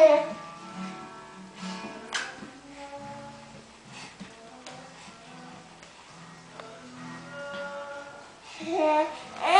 Yeah. Eh. Eh.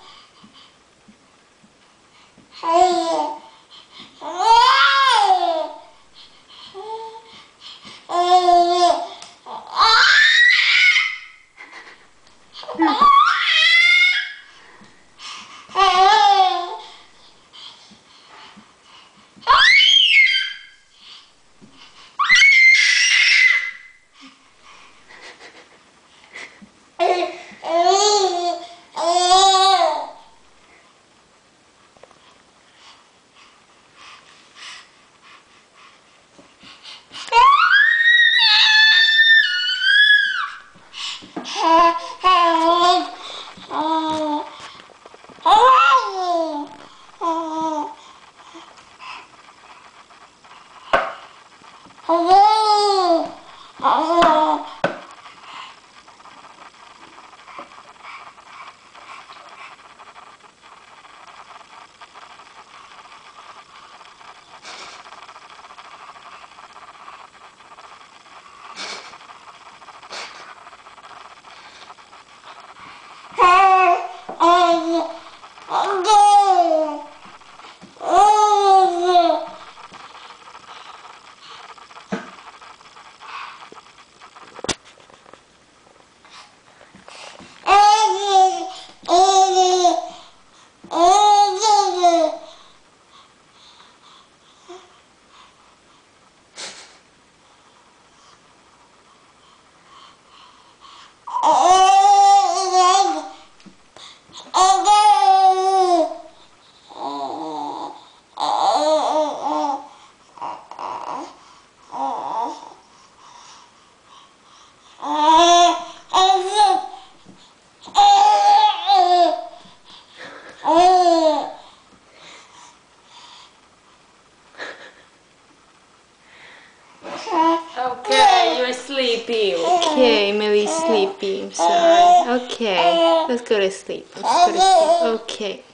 Hey. hey, hey. Okay, you're sleepy. Okay, Milli's sleepy. I'm sorry. Okay, let's go to sleep. Let's go to sleep. Okay.